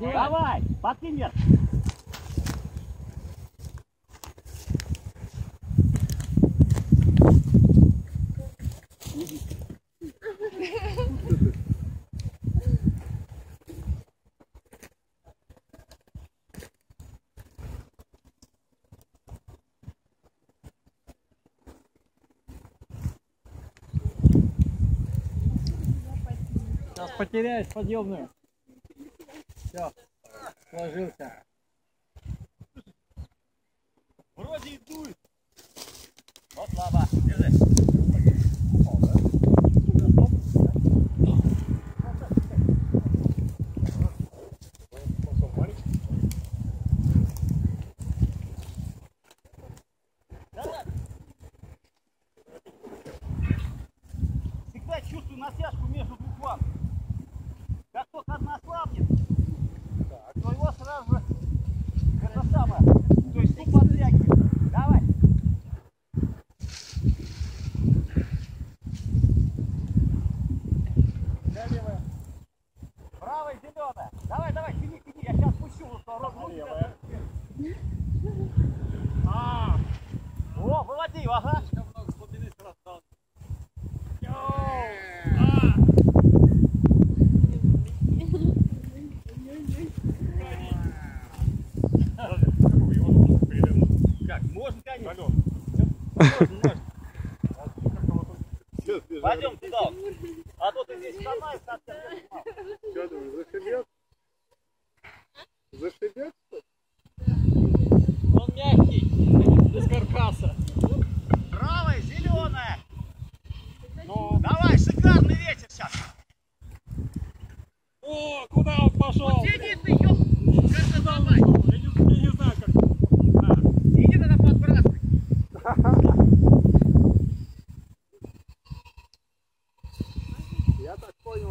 Давай, подкинь вверх. Сейчас потеряешь подъемную. Все, сложился. Вроде и дует. Вот слабо. Держи. Всегда чувствую натяжку между двух ванн. Как только одна ослабнет, Давай, давай, тяни, тяни. Я сейчас пущу в сторону. А, О, выводи его, ага. Как? Можно, конечно. Можно, можно. Пойдем туда. А то ты здесь сломаешь, совсем не О, куда он пошел? Иди ты, ёп, как давай. Я не, я не знаю, как. А, Иди тогда подбрасывай. Я так понял,